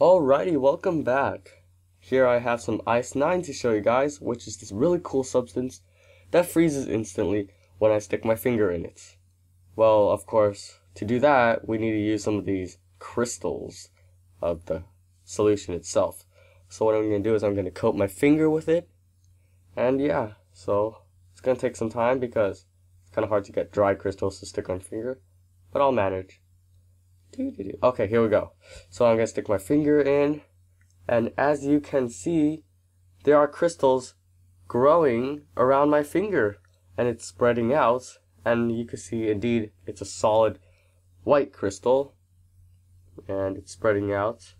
Alrighty, welcome back. Here I have some Ice 9 to show you guys, which is this really cool substance that freezes instantly when I stick my finger in it. Well, of course, to do that, we need to use some of these crystals of the solution itself. So what I'm going to do is I'm going to coat my finger with it. And yeah, so it's going to take some time because it's kind of hard to get dry crystals to stick on finger. But I'll manage. Okay, here we go. So I'm going to stick my finger in. And as you can see, there are crystals growing around my finger. And it's spreading out. And you can see, indeed, it's a solid white crystal. And it's spreading out.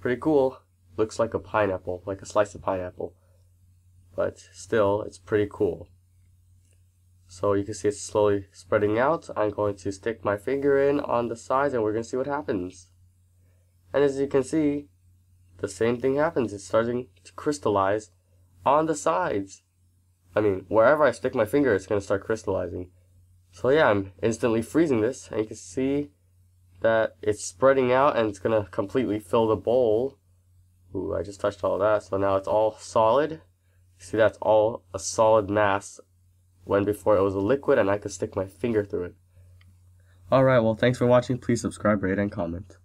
Pretty cool looks like a pineapple, like a slice of pineapple. But still, it's pretty cool. So you can see it's slowly spreading out. I'm going to stick my finger in on the sides and we're going to see what happens. And as you can see, the same thing happens. It's starting to crystallize on the sides. I mean, wherever I stick my finger, it's going to start crystallizing. So yeah, I'm instantly freezing this. And you can see that it's spreading out and it's going to completely fill the bowl Ooh, I just touched all of that, so now it's all solid. See, that's all a solid mass when before it was a liquid and I could stick my finger through it. Alright, well thanks for watching. Please subscribe, rate, and comment.